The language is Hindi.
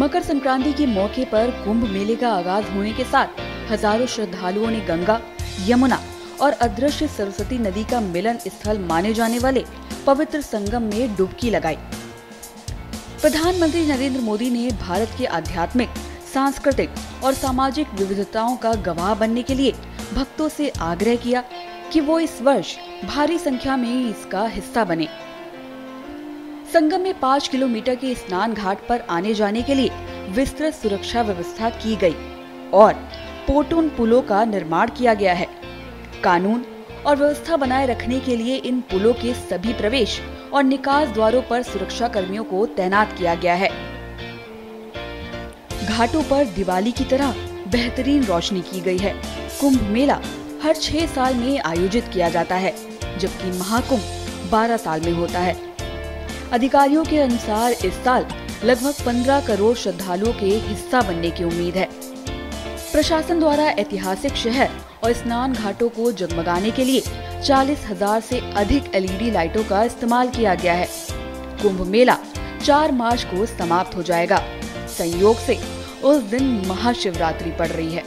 मकर संक्रांति के मौके पर कुंभ मेले का आगाज़ होने के साथ हज़ारों श्रद्धालुओं ने गंगा, यमुना और अदृश्य सरस्वती नदी का मिलन स्थल माने जाने वाले पवित्र संगम में डुबकी लगाई। प्रधानमंत्री नरेंद्र मोदी ने भारत के आध्यात्मिक, सांस्कृतिक और सामाजिक विविधताओं का गवाह बनने के लिए भक्तों से आग्रह किया कि वो इस वर्ष भारी संख्या में इसका हिस्सा बने। संगम में पाँच किलोमीटर के स्नान घाट पर आने जाने के लिए विस्तृत सुरक्षा व्यवस्था की गई और पोटून पुलों का निर्माण किया गया है। कानून और व्यवस्था बनाए रखने के लिए इन पुलों के सभी प्रवेश और निकास द्वारों पर सुरक्षा कर्मियों को तैनात किया गया है। घाटों पर दिवाली की तरह बेहतरीन रोशनी की गई है। कुंभ मेला हर छह साल में आयोजित किया जाता है, जबकि महाकुंभ 12 साल में होता है। अधिकारियों के अनुसार इस साल लगभग 15 करोड़ श्रद्धालुओं के हिस्सा बनने की उम्मीद है। प्रशासन द्वारा ऐतिहासिक शहर और स्नान घाटों को जगमगाने के लिए चालीस हज़ार से अधिक एलईडी लाइटों का इस्तेमाल किया गया है। कुंभ मेला 4 मार्च को समाप्त हो जाएगा। संयोग से उस दिन महाशिवरात्रि पड़ रही है।